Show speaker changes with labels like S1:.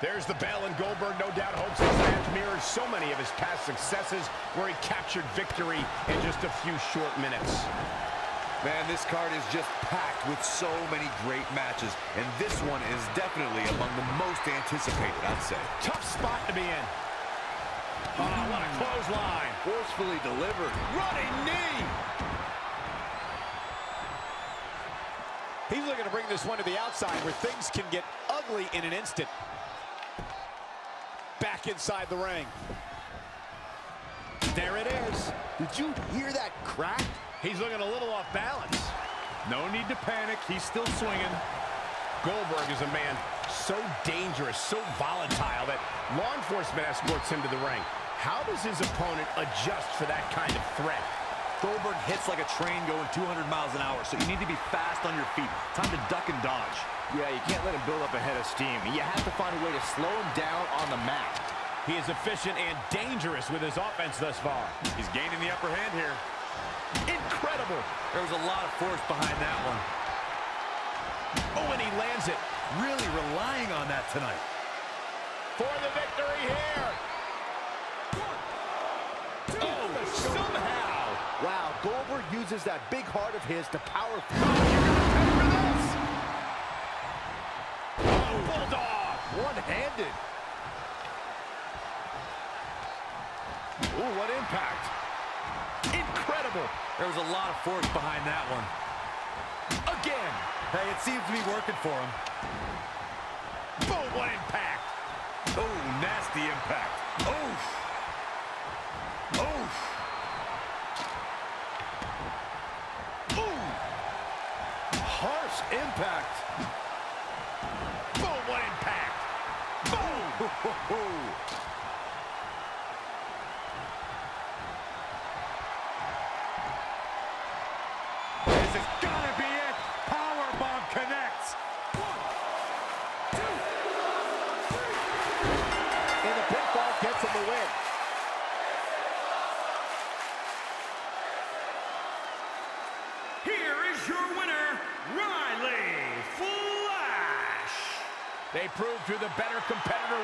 S1: There's the bell, and Goldberg no doubt hopes this match mirrors so many of his past successes where he captured victory in just a few short minutes.
S2: Man, this card is just packed with so many great matches, and this one is definitely among the most anticipated, I'd say.
S1: Tough spot to be in. Oh, what a clothesline.
S2: Forcefully delivered.
S1: Running knee.
S3: He's looking to bring this one to the outside where things can get ugly in an instant. Back inside the ring. There it is. Did you hear that crack?
S1: He's looking a little off balance.
S4: No need to panic. He's still swinging.
S1: Goldberg is a man so dangerous, so volatile that law enforcement escorts him to the ring. How does his opponent adjust for that kind of threat?
S2: Goldberg hits like a train going 200 miles an hour, so you need to be fast on your feet. Time to duck and dodge.
S5: Yeah, you can't let him build up a head of steam. You have to find a way to slow him down on the mat.
S1: He is efficient and dangerous with his offense thus far.
S4: He's gaining the upper hand here.
S1: Incredible.
S2: There was a lot of force behind that one.
S1: Oh, and he lands it.
S2: Really relying on that tonight.
S1: For the victory here.
S5: Goldberg uses that big heart of his to power
S1: Oh, you're going to pay for this. Oh, Bulldog.
S5: one-handed.
S1: Ooh, what impact. Incredible.
S2: There was a lot of force behind that one.
S1: Again.
S2: Hey, it seems to be working for him.
S1: Boom, what impact.
S4: Oh, nasty impact.
S2: Oof. Oof.
S1: Ooh.
S5: Harsh impact.
S1: Boom, what impact. Boom.
S4: This is gonna
S1: They proved who the better competitor